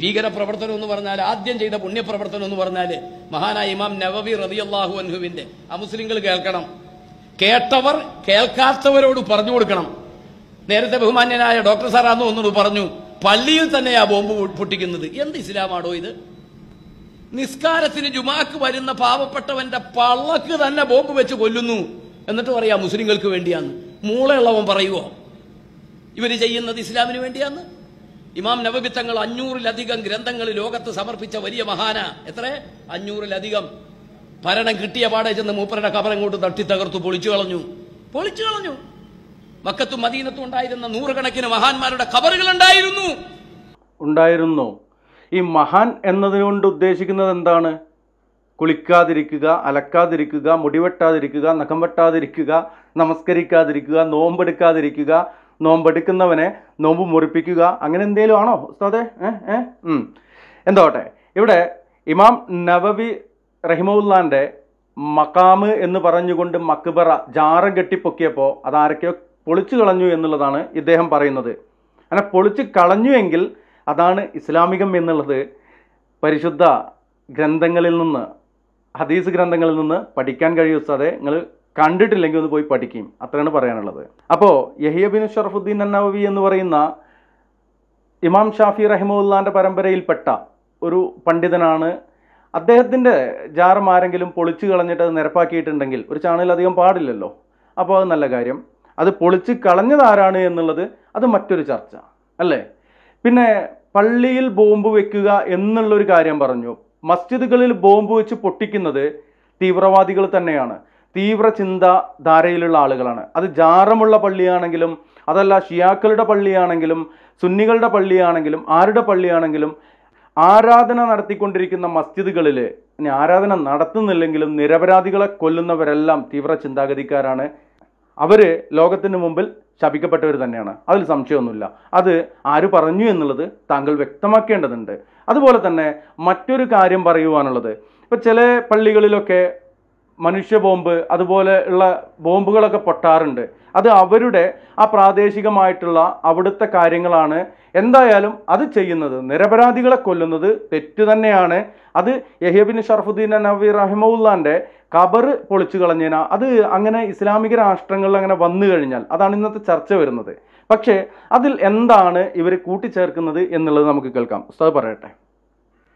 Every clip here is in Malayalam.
ഭീകര പ്രവർത്തനം എന്ന് പറഞ്ഞാൽ ആദ്യം ചെയ്ത പുണ്യപ്രവർത്തനം എന്ന് പറഞ്ഞാൽ മഹാനായ ഇമാം നവവി റതിയല്ലാഹു അൻഹുവിന്റെ ആ മുസ്ലിങ്ങൾ കേൾക്കണം. കേട്ടവർ കേൾക്കാത്തവരോട് പറഞ്ഞു കൊടുക്കണം. നേരത്തെ ബഹുമാന്യനായ ഡോക്ടർ സാറാന്ന് ഒന്നുകൂടി പറഞ്ഞു പള്ളിയിൽ തന്നെയാ ബോംബ് പൊട്ടിക്കുന്നത്. എന്ത് ഇസ്ലാമാണോ ഇത്? നിസ്കാരത്തിന് ജുമാക്ക് വരുന്ന പാവപ്പെട്ടവന്റെ പള്ളക്ക് തന്നെ ബോംബ് വെച്ച് കൊല്ലുന്നു. എന്നിട്ട് പറയാ മുസ്ലിങ്ങൾക്ക് വേണ്ടിയാന്ന്. മൂളയുള്ളവൻ പറയുവോ? ഇവർ ചെയ്യുന്നത് ഇസ്ലാമിന് വേണ്ടിയാന്ന്? ഇമാം നബബി തങ്ങൾ അഞ്ഞൂറിലധികം ഗ്രന്ഥങ്ങൾ ലോകത്ത് സമർപ്പിച്ച വലിയ മഹാന എത്ര? അഞ്ഞൂറിലധികം. ഭരണം കിട്ടിയ പാടെ ചെന്ന് മൂപ്പരുടെ കബറങ്ങോട്ട് തട്ടി തകർത്തു പൊളിച്ചു കളഞ്ഞു. പൊളിച്ചു കളഞ്ഞു. മക്കത്തും മദീനത്തും ഉണ്ടായിരുന്ന നൂറുകണക്കിന് മഹാന്മാരുടെ കബറുകൾ ഉണ്ടായിരുന്നു. ഉണ്ടായിരുന്നു. ഈ മഹാൻ എന്നതുകൊണ്ട് ഉദ്ദേശിക്കുന്നത് എന്താണ്? കുളിക്കാതിരിക്കുക അലക്കാതിരിക്കുക മുടിവെട്ടാതിരിക്കുക നഖം വെട്ടാതിരിക്കുക നമസ്കരിക്കാതിരിക്കുക നോമ്പെടുക്കാതിരിക്കുക നോമ്പെടുക്കുന്നവനെ നോമ്പ് മുറിപ്പിക്കുക. അങ്ങനെ എന്തേലും ആണോ ഉസ്താദെ. എന്തോട്ടെ ഇവിടെ ഇമാം നവവി റഹിമുല്ലാന്റെ മക്കാമ് എന്ന് പറഞ്ഞുകൊണ്ട് മക്ബറ ജാറ കെട്ടിപ്പൊക്കിയപ്പോൾ അതാരൊക്കെയോ പൊളിച്ചു കളഞ്ഞു എന്നുള്ളതാണ് ഇദ്ദേഹം പറയുന്നത്. അങ്ങനെ പൊളിച്ച് കളഞ്ഞുവെങ്കിൽ അതാണ് ഇസ്ലാമികം എന്നുള്ളത് പരിശുദ്ധ ഗ്രന്ഥങ്ങളിൽ നിന്ന് ഹദീസ് ഗ്രന്ഥങ്ങളിൽ നിന്ന് പഠിക്കാൻ കഴിയും ഉസ്താദെ. നിങ്ങൾ കണ്ടിട്ടില്ലെങ്കിൽ ഒന്ന് പോയി പഠിക്കും. അത്രയാണ് പറയാനുള്ളത്. അപ്പോൾ യഹിയബിൻ ഷറഫുദ്ദീൻ അന്നവി എന്ന് പറയുന്ന ഇമാം ഷാഫി റഹിമുല്ലാന്റെ പരമ്പരയിൽപ്പെട്ട ഒരു പണ്ഡിതനാണ്. അദ്ദേഹത്തിന്റെ ജാറം ആരെങ്കിലും പൊളിച്ചു കളഞ്ഞിട്ട് അത് നിരപ്പാക്കിയിട്ടുണ്ടെങ്കിൽ ഒരു ചാണൽ അധികം പാടില്ലല്ലോ. അപ്പോൾ അത് നല്ല കാര്യം. അത് പൊളിച്ച് കളഞ്ഞതാരാണ് എന്നുള്ളത് അത് മറ്റൊരു ചർച്ച. അല്ലേ? പിന്നെ പള്ളിയിൽ ബോംബ് വെക്കുക എന്നുള്ളൊരു കാര്യം പറഞ്ഞു. മസ്ജിദുകളിൽ ബോംബ് വെച്ച് പൊട്ടിക്കുന്നത് തീവ്രവാദികൾ തന്നെയാണ്. തീവ്ര ചിന്താധാരയിലുള്ള ആളുകളാണ്. അത് ജാറമുള്ള പള്ളിയാണെങ്കിലും അതല്ല ഷിയാക്കളുടെ പള്ളിയാണെങ്കിലും സുന്നികളുടെ പള്ളിയാണെങ്കിലും ആരുടെ പള്ളിയാണെങ്കിലും ആരാധന നടത്തിക്കൊണ്ടിരിക്കുന്ന മസ്ജിദുകളിൽ ഇനി ആരാധന നടത്തുന്നില്ലെങ്കിലും നിരപരാധികളെ കൊല്ലുന്നവരെല്ലാം തീവ്ര ചിന്താഗതിക്കാരാണ് അവർ ലോകത്തിന് മുമ്പിൽ ശപിക്കപ്പെട്ടവർ തന്നെയാണ്. അതിൽ സംശയമൊന്നുമില്ല. അത് ആര് പറഞ്ഞു എന്നുള്ളത് താങ്കൾ വ്യക്തമാക്കേണ്ടതുണ്ട്. അതുപോലെ തന്നെ മറ്റൊരു കാര്യം പറയുവാനുള്ളത്. ഇപ്പം ചില പള്ളികളിലൊക്കെ മനുഷ്യ ബോംബ് അതുപോലെ ഉള്ള ബോംബുകളൊക്കെ പൊട്ടാറുണ്ട്. അത് അവരുടെ ആ പ്രാദേശികമായിട്ടുള്ള അവിടുത്തെ കാര്യങ്ങളാണ്. എന്തായാലും അത് ചെയ്യുന്നത് നിരപരാധികളെ കൊല്ലുന്നത് തെറ്റ് തന്നെയാണ്. അത് യഹ്യബിൻ ഷർഫുദ്ദീൻ നബി റഹിമുല്ലാന്റെ കബർ പൊളിച്ചു കളഞ്ഞതിനാ അത് അങ്ങനെ ഇസ്ലാമിക രാഷ്ട്രങ്ങളിൽ അങ്ങനെ വന്നു കഴിഞ്ഞാൽ അതാണ് ഇന്നത്തെ ചർച്ച വരുന്നത്. പക്ഷേ അതിൽ എന്താണ് ഇവർ കൂട്ടിച്ചേർക്കുന്നത് എന്നുള്ളത് നമുക്ക് കേൾക്കാം. ഉസ്താദ് പറയട്ടെ.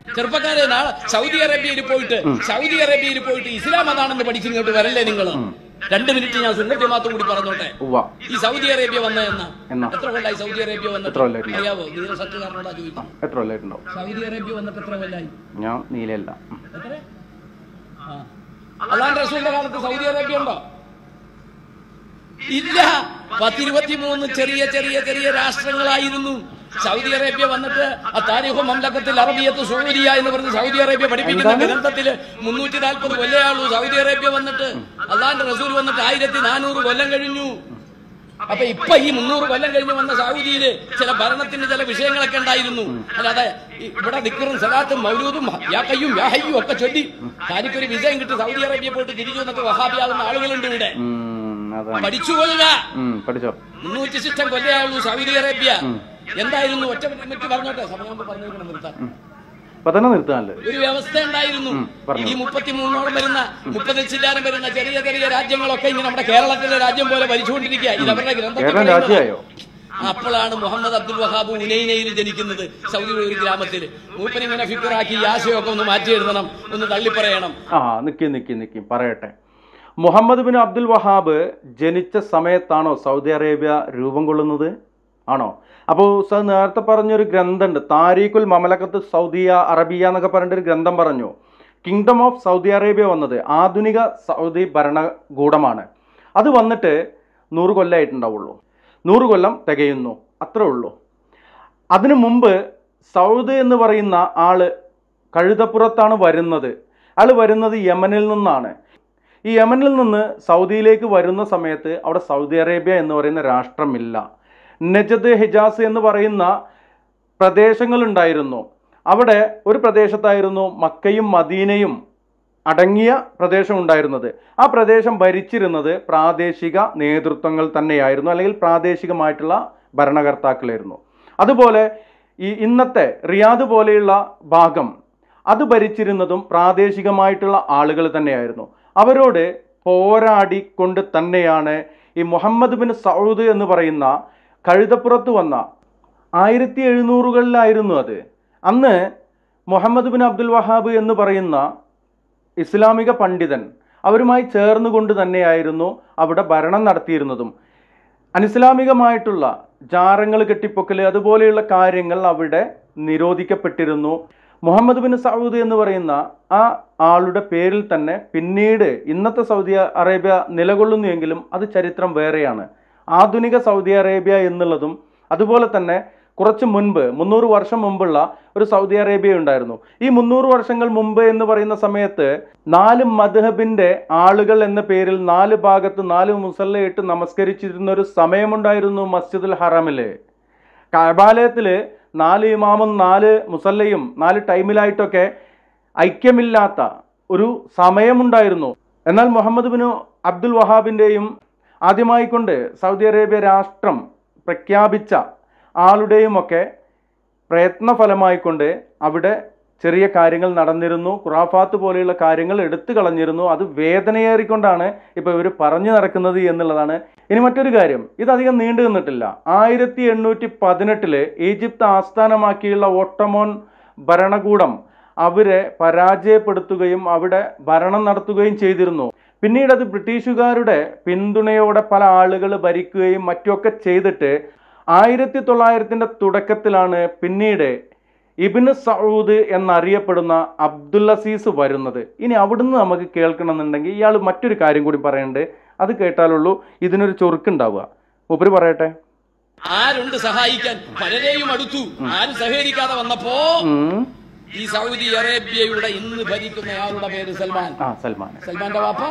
ചെറുപ്പക്കാരെ നാളെ സൗദി അറേബ്യയിൽ പോയിട്ട് സൗദി അറേബ്യയിൽ പോയിട്ട് ഇസ്ലാം അതാണെന്ന് പഠിച്ചിട്ട് വരല്ലേ നിങ്ങൾ രണ്ട് മിനിറ്റ് ഞാൻ സുന്നത്തി മാത്രം കൂടി പറഞ്ഞോട്ടെ? ഈ സൗദി അറേബ്യ വന്ന എന്നാ? എത്ര കൊല്ലായി സൗദി അറേബ്യ വന്ന? അറിയാവോ? നീല സത്യകാരനോടാ ചോദിക്കാം എത്ര കൊല്ലായിട്ടുണ്ടാവും? സൗദി അറേബ്യ വന്നിട്ട് എത്ര കൊല്ലായി? ഞാൻ ആ. അള്ളാൻ റസൂലിന്റെ കാലത്ത് സൗദി അറേബ്യ ഉണ്ടോ? ഇല്ല. പത്തിരുപത്തി മൂന്ന് ചെറിയ ചെറിയ ചെറിയ രാഷ്ട്രങ്ങളായിരുന്നു. സൗദി അറേബ്യ വന്നിട്ട് ആ താരിഖു മംലക്കത്തിൽ അറബിയത്ത് സൗദിയ എന്ന് പറഞ്ഞ് സൗദി അറേബ്യ പഠിപ്പിക്കുന്ന ഗ്രന്ഥത്തിൽ മുന്നൂറ്റി നാൽപ്പത് കൊല്ലയാളൂ. സൗദി അറേബ്യ വന്നിട്ട് അള്ളാന്റെ റസൂൽ വന്നിട്ട് ആയിരത്തി നാനൂറ് കൊല്ലം കഴിഞ്ഞു. അപ്പൊ ഇപ്പൊ ഈ മുന്നൂറ് കൊല്ലം കഴിഞ്ഞ് വന്ന സൗദിയിൽ ചില ഭരണത്തിന്റെ ചില വിഷയങ്ങളൊക്കെ ഉണ്ടായിരുന്നു. അല്ലാതെ ഇവിടെ നിക്കറും സലാത്തും മൗലൂദും യാക്കയ്യും യാഹയ്യും ഒക്കെ ചൊല്ലി താനിക്കൊരു വിജയം കിട്ടി സൗദി അറേബ്യ പോയിട്ട് തിരിച്ചു വന്നിട്ട് വഹാബിയാകുന്ന ആളുകളുണ്ട് ഇവിടെ. പഠിച്ചു ഉം, പഠിച്ചോ? മുന്നൂറ്റി ശിഷ്ടം കൊല്ലയാളൂ സൗദി അറേബ്യ. എന്തായിരുന്നു? ഒറ്റ മിനിറ്റ് പറഞ്ഞോട്ടെ. സമയം പറഞ്ഞേക്കണം നിർത്താൻ. അപ്പൊ തന്നെ നിർത്താനല്ലേ? ഒരു വ്യവസ്ഥ ഉണ്ടായിരുന്നു ഈ ഈ മുപ്പത്തിമൂന്നോളം വരുന്ന മുപ്പത് ചില്ലാനം വരുന്ന ചെറിയ ചെറിയ രാജ്യങ്ങളൊക്കെ ഇങ്ങനെ നമ്മുടെ കേരളത്തിലെ രാജ്യം പോലെ ഭരിച്ചുകൊണ്ടിരിക്കുക. ഇത് അവരുടെ ഗ്രന്ഥത്തിൽ അപ്പോഴാണ് മുഹമ്മദ് അബ്ദുൽ വഹാബ് ഉനൈനയിൽ ജനിക്കുന്നത്. സൗദി ഒരു ഗ്രാമത്തിൽ. മൂപ്പനിങ്ങനെ ഫിക്കറാക്കി ആശയമൊക്കെ ഒന്ന് മാറ്റി എഴുതണം ഒന്ന് തള്ളിപ്പറയണം. ആ നിക്കി നിക്കി നിക്കി. പറയട്ടെ. മുഹമ്മദ് ബിൻ അബ്ദുൽ വഹാബ് ജനിച്ച സമയത്താണോ സൗദി അറേബ്യ രൂപം കൊള്ളുന്നത്? ആണോ? അപ്പോൾ സർ നേരത്തെ പറഞ്ഞൊരു ഗ്രന്ഥമുണ്ട്. താരീഖുൽ മമലക്കത്ത് സൗദിയ അറബിയ എന്നൊക്കെ പറഞ്ഞിട്ട് ഒരു ഗ്രന്ഥം പറഞ്ഞു. കിങ്ഡം ഓഫ് സൗദി അറേബ്യ വന്നത് ആധുനിക സൗദി ഭരണകൂടമാണ്. അത് വന്നിട്ട് നൂറ് കൊല്ലമായിട്ടുണ്ടാവുള്ളൂ നൂറ് കൊല്ലം തികയുന്നു. അത്രേ ഉള്ളൂ. അതിനു മുമ്പ് സൗദ് എന്ന് പറയുന്ന ആൾ കഴുതപ്പുറത്താണ് വരുന്നത്. ആൾ വരുന്നത് യമനിൽ നിന്നാണ്. ഈ യമനിൽ നിന്ന് സൗദിയിലേക്ക് വരുന്ന സമയത്ത് അവിടെ സൗദി അറേബ്യ എന്ന് പറയുന്ന രാഷ്ട്രമില്ല. നജദ് ഹിജാസ് എന്ന് പറയുന്ന പ്രദേശങ്ങളുണ്ടായിരുന്നു. അവിടെ ഒരു പ്രദേശത്തായിരുന്നു മക്കയും മദീനയും അടങ്ങിയ പ്രദേശം ഉണ്ടായിരുന്നത് ആ പ്രദേശം ഭരിച്ചിരുന്നത് പ്രാദേശിക നേതൃത്വങ്ങൾ തന്നെയായിരുന്നു അല്ലെങ്കിൽ പ്രാദേശികമായിട്ടുള്ള ഭരണകർത്താക്കളായിരുന്നു. അതുപോലെ ഈ ഇന്നത്തെ റിയാദ് പോലെയുള്ള ഭാഗം അത് ഭരിച്ചിരുന്നതും പ്രാദേശികമായിട്ടുള്ള ആളുകൾ തന്നെയായിരുന്നു. അവരോട് പോരാടിക്കൊണ്ട് തന്നെയാണ് ഈ മുഹമ്മദ് ബിൻ സൗദ് എന്ന് പറയുന്ന കഴുതപ്പുറത്ത് വന്ന ആയിരത്തി എഴുന്നൂറുകളിലായിരുന്നു അത്. അന്ന് മുഹമ്മദ് ബിൻ അബ്ദുൽ വഹാബ് എന്ന് പറയുന്ന ഇസ്ലാമിക പണ്ഡിതൻ അവരുമായി ചേർന്നുകൊണ്ട് തന്നെയായിരുന്നു അവിടെ ഭരണം നടത്തിയിരുന്നതും. അനിസ്ലാമികമായിട്ടുള്ള ജാറങ്ങൾ കെട്ടിപ്പൊക്കൽ അതുപോലെയുള്ള കാര്യങ്ങൾ അവിടെ നിരോധിക്കപ്പെട്ടിരുന്നു. മുഹമ്മദ് ബിൻ സൗദ് എന്ന് പറയുന്ന ആ ആളുടെ പേരിൽ തന്നെ പിന്നീട് ഇന്നത്തെ സൗദി അറേബ്യ നിലകൊള്ളുന്നുവെങ്കിലും അത് ചരിത്രം വേറെയാണ്. ആധുനിക സൗദി അറേബ്യ എന്നുള്ളതും അതുപോലെ തന്നെ കുറച്ച് മുൻപ് മുന്നൂറ് വർഷം മുമ്പുള്ള ഒരു സൗദി അറേബ്യ ഉണ്ടായിരുന്നു. ഈ മുന്നൂറ് വർഷങ്ങൾ മുമ്പ് എന്ന് പറയുന്ന സമയത്ത് നാല് മദ്ഹബിന്റെ ആളുകൾ എന്ന പേരിൽ നാല് ഭാഗത്ത് നാല് മുസല്ലയിട്ട് നമസ്കരിച്ചിരുന്ന ഒരു സമയമുണ്ടായിരുന്നു മസ്ജിദുൽ ഹറമിൽ കബാലയത്തിൽ നാല് ഇമാമും നാല് മുസല്ലയും നാല് ടൈമിലായിട്ടൊക്കെ ഐക്യമില്ലാത്ത ഒരു സമയമുണ്ടായിരുന്നു. എന്നാൽ മുഹമ്മദ് ബിനു അബ്ദുൽ വഹാബിന്റെയും ആദ്യമായി കൊണ്ട് സൗദി അറേബ്യ രാഷ്ട്രം പ്രഖ്യാപിച്ച ആളുടെയുമൊക്കെ പ്രയത്നഫലമായിക്കൊണ്ട് അവിടെ ചെറിയ കാര്യങ്ങൾ നടന്നിരുന്നു. ഖുറാഫാത്ത് പോലെയുള്ള കാര്യങ്ങൾ എടുത്തു കളഞ്ഞിരുന്നു. അത് വേദനയേറിക്കൊണ്ടാണ് ഇപ്പോൾ ഇവർ പറഞ്ഞു നടക്കുന്നത് എന്നുള്ളതാണ്. ഇനി മറ്റൊരു കാര്യം. ഇതധികം നീണ്ടു നിന്നിട്ടില്ല. ആയിരത്തി എണ്ണൂറ്റി പതിനെട്ടിൽ ഈജിപ്ത് ആസ്ഥാനമാക്കിയുള്ള ഓട്ടമോൺ ഭരണകൂടം അവരെ പരാജയപ്പെടുത്തുകയും അവിടെ ഭരണം നടത്തുകയും ചെയ്തിരുന്നു. പിന്നീട് അത് ബ്രിട്ടീഷുകാരുടെ പിന്തുണയോടെ പല ആളുകൾ ഭരിക്കുകയും മറ്റുമൊക്കെ ചെയ്തിട്ട് ആയിരത്തി തൊള്ളായിരത്തിന്റെ തുടക്കത്തിലാണ് പിന്നീട് ഇബിന് സൗദ് എന്നറിയപ്പെടുന്ന അബ്ദുൽ അസീസ് വരുന്നത്. ഇനി അവിടുന്ന് നമുക്ക് കേൾക്കണമെന്നുണ്ടെങ്കിൽ ഇയാൾ മറ്റൊരു കാര്യം കൂടി പറയുന്നുണ്ട് അത് കേട്ടാലുള്ളൂ ഇതിനൊരു ചൊറുക്കുണ്ടാവുക. ഉപരി പറയട്ടെ. ആരുണ്ട് സഹായിക്കാൻ? പലരെയും അടുത്തു. ആരും സഹകരിക്കാതെ വന്നപ്പോ. ഈ സൗദി അറേബ്യയുടെ ഇന്ന് ഭരിക്കുന്ന ആളുടെ പേര് സൽമാൻ. സൽമാൻ. സൽമാന്റെ വാപ്പ.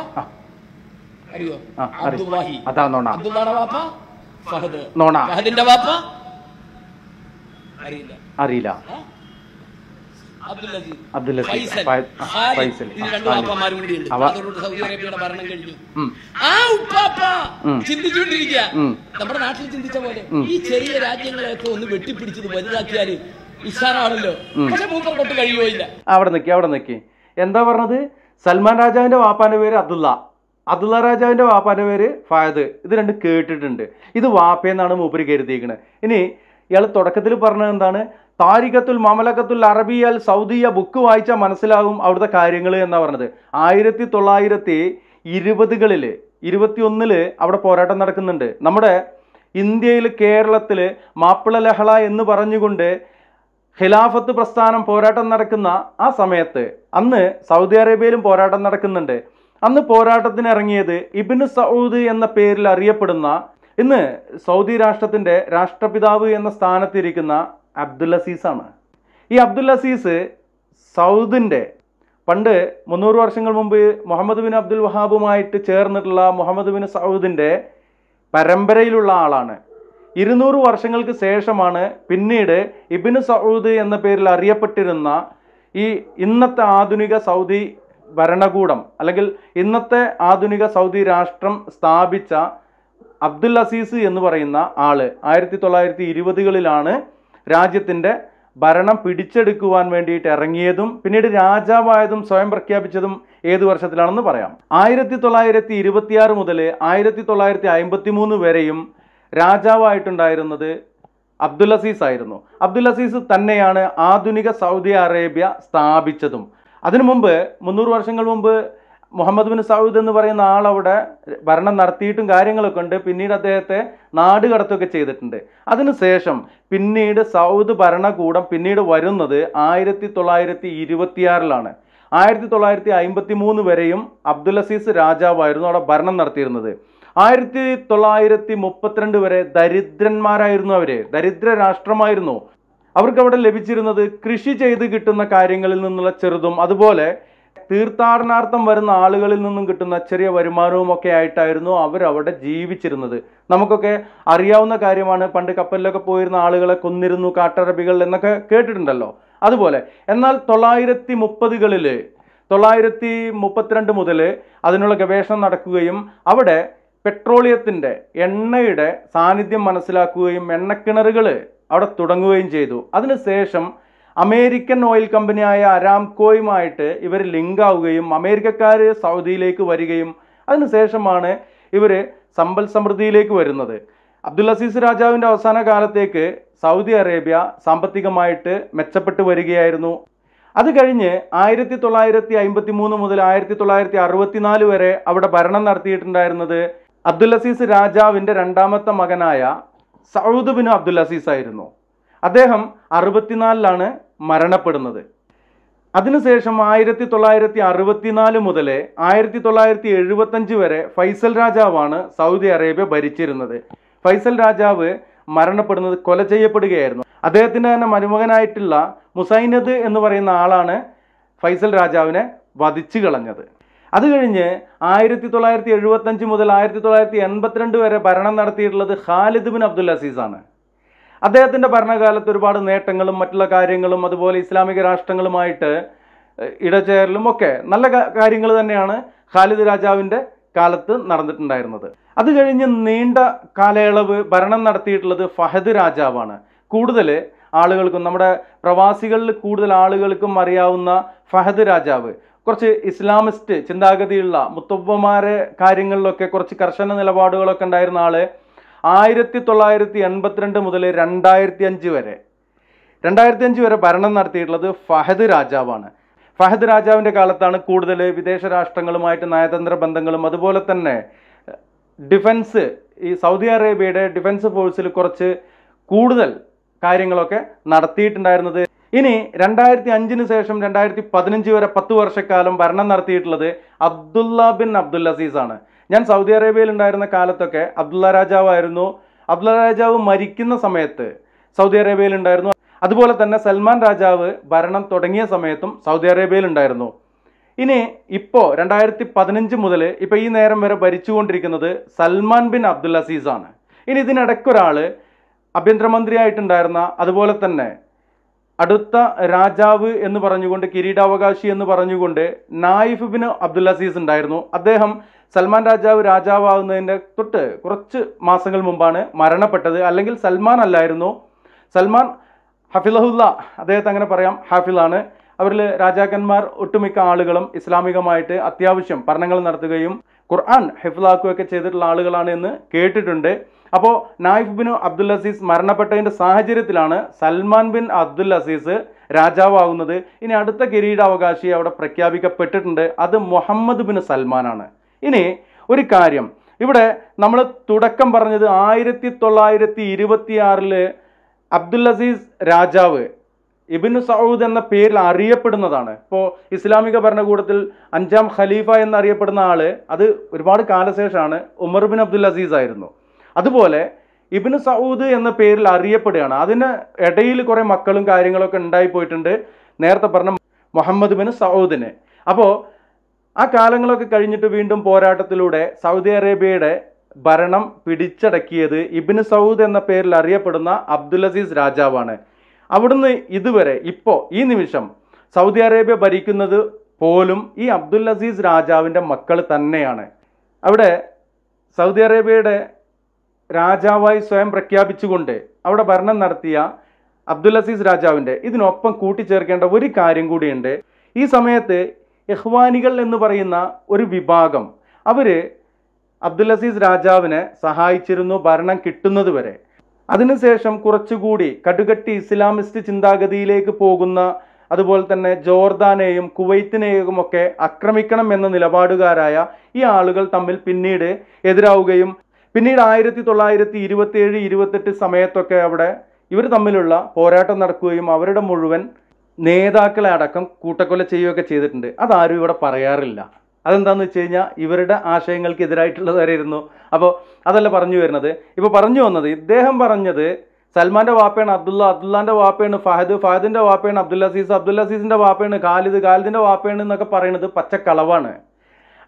അറിയോ? അബ്ദുല്ലാഹി അബ്ദുള്ളയുടെ വാപ്പ? ഫഹദ്. ഫഹദിന്റെ വാപ്പ? അറിയില്ല. അറിയില്ല. ചിന്തിച്ചുകൊണ്ടിരിക്കുക. നമ്മുടെ നാട്ടിൽ ചിന്തിച്ച പോലെ ഈ ചെറിയ രാജ്യങ്ങളെയൊക്കെ ഒന്ന് വെട്ടിപ്പിടിച്ചത് വലുതാക്കിയാൽ ഉത്സാഹമാണല്ലോ പക്ഷെ മൂപ്പർ തൊട്ട് കഴിയുകയില്ല. അവിടെ നിൽക്കി അവിടെ നിൽക്കി എന്താ പറഞ്ഞത്? സൽമാൻ രാജാവിന്റെ വാപ്പാന്റെ പേര് അബ്ദുള്ള. അബ്ദുള്ള രാജാവിന്റെ വാപ്പാന്റെ പേര് ഫായദ് ഇത് രണ്ട് കേട്ടിട്ടുണ്ട്. ഇത് വാപ്പയെന്നാണ് മൂപ്പര് കരുതിയിരിക്കുന്നത് ഇനി ഇയാൾ തുടക്കത്തിൽ പറഞ്ഞത് എന്താണ്? താരിഖത്തുൽ മമലക്കത്തുൽ അറബിയൽ സൗദിയ ബുക്ക് വായിച്ചാൽ മനസ്സിലാകും അവിടുത്തെ കാര്യങ്ങൾ എന്നാ പറഞ്ഞത്. ആയിരത്തി തൊള്ളായിരത്തി ഇരുപതുകളിൽ ഇരുപത്തിയൊന്നിൽ അവിടെ പോരാട്ടം നടക്കുന്നുണ്ട്. നമ്മുടെ ഇന്ത്യയിൽ കേരളത്തിൽ മാപ്പിള ലഹള എന്ന് പറഞ്ഞുകൊണ്ട് ഖിലാഫത്ത് പ്രസ്ഥാനം പോരാട്ടം നടക്കുന്ന ആ സമയത്ത് അന്ന് സൗദി അറേബ്യയിലും പോരാട്ടം നടക്കുന്നുണ്ട്. അന്ന് പോരാട്ടത്തിന് ഇറങ്ങിയത് ഇബിന് സൗദ് എന്ന പേരിൽ അറിയപ്പെടുന്ന ഇന്ന് സൗദി രാഷ്ട്രത്തിന്റെ രാഷ്ട്രപിതാവ് എന്ന സ്ഥാനത്തിരിക്കുന്ന അബ്ദുൽ അസീസാണ്. ഈ അബ്ദുൽ അസീസ് സൗദിന്റെ പണ്ട് മുന്നൂറ് വർഷങ്ങൾ മുമ്പ് മുഹമ്മദ് ബിൻ അബ്ദുൽ വഹാബുമായിട്ട് ചേർന്നിട്ടുള്ള മുഹമ്മദ് ബിൻ സൗദിന്റെ പരമ്പരയിലുള്ള ആളാണ്. ഇരുന്നൂറ് വർഷങ്ങൾക്ക് ശേഷമാണ് പിന്നീട് ഇബിന് സൗദ് എന്ന പേരിൽ അറിയപ്പെട്ടിരുന്ന ഈ ഇന്നത്തെ ആധുനിക സൗദി ഭരണകൂടം അല്ലെങ്കിൽ ഇന്നത്തെ ആധുനിക സൗദി രാഷ്ട്രം സ്ഥാപിച്ച അബ്ദുൽ അസീസ് എന്ന് പറയുന്ന ആൾ ആയിരത്തി തൊള്ളായിരത്തി ഇരുപതുകളിലാണ് രാജ്യത്തിന്റെ ഭരണം പിടിച്ചെടുക്കുവാൻ വേണ്ടിയിട്ട് ഇറങ്ങിയതും പിന്നീട് രാജാവായതും സ്വയം പ്രഖ്യാപിച്ചതും ഏത് വർഷത്തിലാണെന്ന് പറയാം. ആയിരത്തി തൊള്ളായിരത്തി ഇരുപത്തിയാറ് മുതൽ ആയിരത്തി തൊള്ളായിരത്തി അമ്പത്തി മൂന്ന് വരെയും രാജാവായിട്ടുണ്ടായിരുന്നത് അബ്ദുൽ അസീസ് ആയിരുന്നു. അബ്ദുൽ അസീസ് തന്നെയാണ് ആധുനിക സൗദി അറേബ്യ സ്ഥാപിച്ചതും. അതിനു മുമ്പ് മുന്നൂറ് വർഷങ്ങൾ മുമ്പ് മുഹമ്മദ് ബിൻ സൗദ് എന്ന് പറയുന്ന ആൾ അവിടെ ഭരണം നടത്തിയിട്ടും കാര്യങ്ങളൊക്കെ ഉണ്ട്. പിന്നീട് അദ്ദേഹത്തെ നാട് കടത്തുകയൊക്കെ ചെയ്തിട്ടുണ്ട്. അതിനുശേഷം പിന്നീട് സൗദ് ഭരണകൂടം പിന്നീട് വരുന്നത് ആയിരത്തി തൊള്ളായിരത്തി ഇരുപത്തിയാറിലാണ് ആയിരത്തി തൊള്ളായിരത്തി അമ്പത്തി മൂന്ന് വരെയും അബ്ദുൽ അസീസ് രാജാവായിരുന്നു അവിടെ ഭരണം നടത്തിയിരുന്നത്. ആയിരത്തി തൊള്ളായിരത്തി മുപ്പത്തിരണ്ട് വരെ ദരിദ്രന്മാരായിരുന്നു അവർ. ദരിദ്ര രാഷ്ട്രമായിരുന്നു. അവർക്ക് അവിടെ ലഭിച്ചിരുന്നത് കൃഷി ചെയ്ത് കിട്ടുന്ന കാര്യങ്ങളിൽ നിന്നുള്ള ചെറുതും അതുപോലെ തീർത്ഥാടനാർത്ഥം വരുന്ന ആളുകളിൽ നിന്നും കിട്ടുന്ന ചെറിയ വരുമാനവും ഒക്കെ ആയിട്ടായിരുന്നു അവരവിടെ ജീവിച്ചിരുന്നത്. നമുക്കൊക്കെ അറിയാവുന്ന കാര്യമാണ് പണ്ട് കപ്പലിലൊക്കെ പോയിരുന്ന ആളുകളെ കൊന്നിരുന്നു കാട്ടറബികൾ എന്നൊക്കെ കേട്ടിട്ടുണ്ടല്ലോ. അതുപോലെ എന്നാൽ തൊള്ളായിരത്തി മുപ്പതുകളിൽ തൊള്ളായിരത്തി മുപ്പത്തിരണ്ട് മുതൽ അതിനുള്ള ഗവേഷണം നടക്കുകയും അവിടെ പെട്രോളിയത്തിന്റെ എണ്ണയുടെ സാന്നിധ്യം മനസ്സിലാക്കുകയും എണ്ണക്കിണറുകൾ അവിടെ തുടങ്ങുകയും ചെയ്തു. അതിനുശേഷം അമേരിക്കൻ ഓയിൽ കമ്പനിയായ അരാംകോയുമായിട്ട് ഇവർ ലിങ്ക് ആവുകയും അമേരിക്കക്കാർ സൗദിയിലേക്ക് വരികയും അതിനുശേഷമാണ് ഇവർ സമ്പൽ സമൃദ്ധിയിലേക്ക് വരുന്നത്. അബ്ദുൽ അസീസ് രാജാവിന്റെ അവസാന കാലത്തേക്ക് സൗദി അറേബ്യ സാമ്പത്തികമായിട്ട് മെച്ചപ്പെട്ടു വരികയായിരുന്നു. അത് കഴിഞ്ഞ് ആയിരത്തി തൊള്ളായിരത്തി അമ്പത്തി മൂന്ന് മുതൽ ആയിരത്തി തൊള്ളായിരത്തി അറുപത്തിനാല് വരെ അവിടെ ഭരണം നടത്തിയിട്ടുണ്ടായിരുന്നത് അബ്ദുൽ അസീസ് രാജാവിന്റെ രണ്ടാമത്തെ മകനായ സൗദ് ബിൻ അബ്ദുൽ അസീസ് ആയിരുന്നു. അദ്ദേഹം അറുപത്തിനാലിലാണ് മരണപ്പെടുന്നത്. അതിനുശേഷം ആയിരത്തി തൊള്ളായിരത്തി അറുപത്തിനാല് മുതൽ ആയിരത്തി തൊള്ളായിരത്തി എഴുപത്തഞ്ച് വരെ ഫൈസൽ രാജാവാണ് സൗദി അറേബ്യ ഭരിച്ചിരുന്നത്. ഫൈസൽ രാജാവ് മരണപ്പെടുന്നത് കൊല ചെയ്യപ്പെടുകയായിരുന്നു. അദ്ദേഹത്തിന്റെ തന്നെ മരുമകനായിട്ടുള്ള മുസൈനദ് എന്ന് പറയുന്ന ആളാണ് ഫൈസൽ രാജാവിനെ വധിച്ചു കളഞ്ഞത്. അത് കഴിഞ്ഞ് ആയിരത്തി തൊള്ളായിരത്തി എഴുപത്തഞ്ച് മുതൽ ആയിരത്തി തൊള്ളായിരത്തി എൺപത്തിരണ്ട് വരെ ഭരണം നടത്തിയിട്ടുള്ളത് ഖാലിദ് ബിൻ അബ്ദുൽ അസീസാണ് അദ്ദേഹത്തിന്റെ ഭരണകാലത്ത് ഒരുപാട് നേട്ടങ്ങളും മറ്റുള്ള കാര്യങ്ങളും അതുപോലെ ഇസ്ലാമിക രാഷ്ട്രങ്ങളുമായിട്ട് ഇടചേരലും ഒക്കെ നല്ല കാര്യങ്ങൾ തന്നെയാണ് ഖാലിദ് രാജാവിന്റെ കാലത്ത് നടന്നിട്ടുണ്ടായിരുന്നത്. അത് കഴിഞ്ഞ് നീണ്ട കാലയളവ് ഭരണം നടത്തിയിട്ടുള്ളത് ഫഹദ് രാജാവാണ്. കൂടുതൽ ആളുകൾക്കും നമ്മുടെ പ്രവാസികളിൽ കൂടുതൽ ആളുകൾക്കും അറിയാവുന്ന ഫഹദ് രാജാവ്. കുറച്ച് ഇസ്ലാമിസ്റ്റ് ചിന്താഗതിയുള്ള മുത്തവ്വമാരെ കാര്യങ്ങളിലൊക്കെ കുറച്ച് കർശന നിലപാടുകളൊക്കെ ഉണ്ടായിരുന്ന ആൾ ആയിരത്തി തൊള്ളായിരത്തി എൺപത്തിരണ്ട് മുതൽ രണ്ടായിരത്തി അഞ്ച് വരെ. രണ്ടായിരത്തി അഞ്ച് വരെ ഭരണം നടത്തിയിട്ടുള്ളത് ഫഹദ് രാജാവാണ്. ഫഹദ് രാജാവിന്റെ കാലത്താണ് കൂടുതൽ വിദേശ രാഷ്ട്രങ്ങളുമായിട്ട് നയതന്ത്ര ബന്ധങ്ങളും അതുപോലെ തന്നെ ഡിഫൻസ് ഈ സൗദി അറേബ്യയുടെ ഡിഫൻസ് ഫോഴ്സിൽ കുറച്ച് കൂടുതൽ കാര്യങ്ങളൊക്കെ നടത്തിയിട്ടുണ്ടായിരുന്നത്. ഇനി രണ്ടായിരത്തി അഞ്ചിന് ശേഷം രണ്ടായിരത്തി പതിനഞ്ച് വരെ പത്ത് വർഷക്കാലം ഭരണം നടത്തിയിട്ടുള്ളത് അബ്ദുല്ല ബിൻ അബ്ദുൽ അസീസ് ആണ്. ഞാൻ സൗദി അറേബ്യയിൽ ഉണ്ടായിരുന്ന കാലത്തൊക്കെ അബ്ദുള്ള രാജാവായിരുന്നു അബ്ദുള്ള രാജാവ് മരിക്കുന്ന സമയത്ത് സൗദി അറേബ്യയിൽ ഉണ്ടായിരുന്നു. അതുപോലെ തന്നെ സൽമാൻ രാജാവ് ഭരണം തുടങ്ങിയ സമയത്തും സൗദി അറേബ്യയിൽ ഉണ്ടായിരുന്നു. ഇനി ഇപ്പോൾ രണ്ടായിരത്തി പതിനഞ്ച് മുതൽ ഇപ്പോൾ ഈ നേരം വരെ ഭരിച്ചുകൊണ്ടിരിക്കുന്നത് സൽമാൻ ബിൻ അബ്ദുൽ അസീസ് ആണ്. ഇനി ഇതിനിടയ്ക്കൊരാൾ ആഭ്യന്തരമന്ത്രിയായിട്ടുണ്ടായിരുന്ന അതുപോലെ തന്നെ അടുത്ത രാജാവ് എന്ന് പറഞ്ഞുകൊണ്ട് കിരീടാവകാശി എന്ന് പറഞ്ഞുകൊണ്ട് നായിഫ് ബിൻ അബ്ദുൽ അസീസ് ഉണ്ടായിരുന്നു. അദ്ദേഹം സൽമാൻ രാജാവ് രാജാവാകുന്നതിന്റെ തൊട്ട് കുറച്ച് മാസങ്ങൾ മുമ്പാണ് മരണപ്പെട്ടത്. അല്ലെങ്കിൽ സൽമാൻ അല്ലായിരുന്നു. സൽമാൻ ഹഫിലഹുല്ല അദ്ദേഹത്തെ അങ്ങനെ പറയാം ഹാഫിലാണ്. അവരിൽ രാജാക്കന്മാർ ഒട്ടുമിക്ക ആളുകളും ഇസ്ലാമികമായിട്ട് അത്യാവശ്യം പഠനങ്ങൾ നടത്തുകയും ഖുർആൻ ഹിഫ്ലാക്കുകയൊക്കെ ചെയ്തിട്ടുള്ള ആളുകളാണ് എന്ന് കേട്ടിട്ടുണ്ട്. അപ്പോൾ നായിഫ് ബിൻ അബ്ദുൽ അസീസ് മരണപ്പെട്ടതിന്റെ സാഹചര്യത്തിലാണ് സൽമാൻ ബിൻ അബ്ദുൽ അസീസ് രാജാവാകുന്നത്. ഇനി അടുത്ത കിരീടാവകാശി അവിടെ പ്രഖ്യാപിക്കപ്പെട്ടിട്ടുണ്ട്. അത് മുഹമ്മദ് ബിൻ സൽമാനാണ്. ഇനി ഒരു കാര്യം. ഇവിടെ നമ്മൾ തുടക്കം പറഞ്ഞത് ആയിരത്തി തൊള്ളായിരത്തി ഇരുപത്തിയാറിൽ അബ്ദുൽ അസീസ് രാജാവ് ഇബിനു സൗദ് എന്ന പേരിൽ അറിയപ്പെടുന്നതാണ്. ഇപ്പോൾ ഇസ്ലാമിക ഭരണകൂടത്തിൽ അഞ്ചാം ഖലീഫ എന്നറിയപ്പെടുന്ന ആൾ അത് ഒരുപാട് കാലശേഷമാണ് ഉമർ ബിൻ അബ്ദുൽ അസീസ് ആയിരുന്നു. അതുപോലെ ഇബിന് സൗദ് എന്ന പേരിൽ അറിയപ്പെടുകയാണ്. അതിന് ഇടയിൽ കുറേ മക്കളും കാര്യങ്ങളൊക്കെ ഉണ്ടായി പോയിട്ടുണ്ട്. നേരത്തെ പറഞ്ഞ മുഹമ്മദ് ബിൻ സൗദിന് അപ്പോൾ ആ കാലങ്ങളൊക്കെ കഴിഞ്ഞിട്ട് വീണ്ടും പോരാട്ടത്തിലൂടെ സൗദി അറേബ്യയുടെ ഭരണം പിടിച്ചടക്കിയത് ഇബിന് സൗദ് എന്ന പേരിൽ അറിയപ്പെടുന്ന അബ്ദുൽ അസീസ് രാജാവാണ്. അവിടുന്ന് ഇതുവരെ ഇപ്പോൾ ഈ നിമിഷം സൗദി അറേബ്യ ഭരിക്കുന്നത് പോലും ഈ അബ്ദുൽ അസീസ് രാജാവിന്റെ മക്കൾ തന്നെയാണ്. അവിടെ സൗദി അറേബ്യയുടെ രാജാവായി സ്വയം പ്രഖ്യാപിച്ചുകൊണ്ട് അവിടെ ഭരണം നടത്തിയ അബ്ദുൽ അസീസ് രാജാവിന്റെ ഇതിനൊപ്പം കൂട്ടിച്ചേർക്കേണ്ട ഒരു കാര്യം കൂടിയുണ്ട്. ഈ സമയത്ത് ഇഹ്വാനികൾ എന്ന് പറയുന്ന ഒരു വിഭാഗം അവർ അബ്ദുൽ അസീസ് രാജാവിനെ സഹായിച്ചിരുന്നു ഭരണം കിട്ടുന്നത് വരെ. അതിനുശേഷം കുറച്ചുകൂടി കടുകട്ടി ഇസ്ലാമിസ്റ്റ് ചിന്താഗതിയിലേക്ക് പോകുന്ന അതുപോലെ തന്നെ ജോർദാനെയും കുവൈത്തിനെയും ഒക്കെ ആക്രമിക്കണം എന്ന നിലപാടുകാരായ ഈ ആളുകൾ തമ്മിൽ പിന്നീട് എതിരാവുകയും പിന്നീട് ആയിരത്തി തൊള്ളായിരത്തി ഇരുപത്തിയേഴ് ഇരുപത്തെട്ട് സമയത്തൊക്കെ അവിടെ ഇവർ തമ്മിലുള്ള പോരാട്ടം നടക്കുകയും അവരുടെ മുഴുവൻ നേതാക്കളെ അടക്കം കൂട്ടക്കൊല ചെയ്യുകയൊക്കെ ചെയ്തിട്ടുണ്ട്. അതാരും ഇവിടെ പറയാറില്ല. അതെന്താന്ന് വെച്ച് കഴിഞ്ഞാൽ ഇവരുടെ ആശയങ്ങൾക്ക് എതിരായിട്ടുള്ളതായിരുന്നു അപ്പോൾ അതല്ല പറഞ്ഞു വരുന്നത്. ഇപ്പോൾ പറഞ്ഞു വന്നത് ഇദ്ദേഹം പറഞ്ഞത് സൽമാന്റെ വാപ്പയാണ് അബ്ദുള്ള അബ്ദുള്ളാന്റെ വാപ്പയാണ് ഫഹദ് ഫഹദിന്റെ വാപ്പയാണ് അബ്ദുൽ അസീസ് അബ്ദുൽ അസീസിന്റെ വാപ്പയാണ് ഖാലിദ് ഖാലിദിന്റെ വാപ്പയാണ് എന്നൊക്കെ പറയുന്നത് പച്ചക്കളവാണ്.